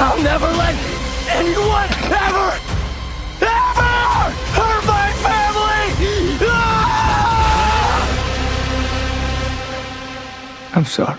I'll never let anyone ever, ever hurt my family! Ah! I'm sorry.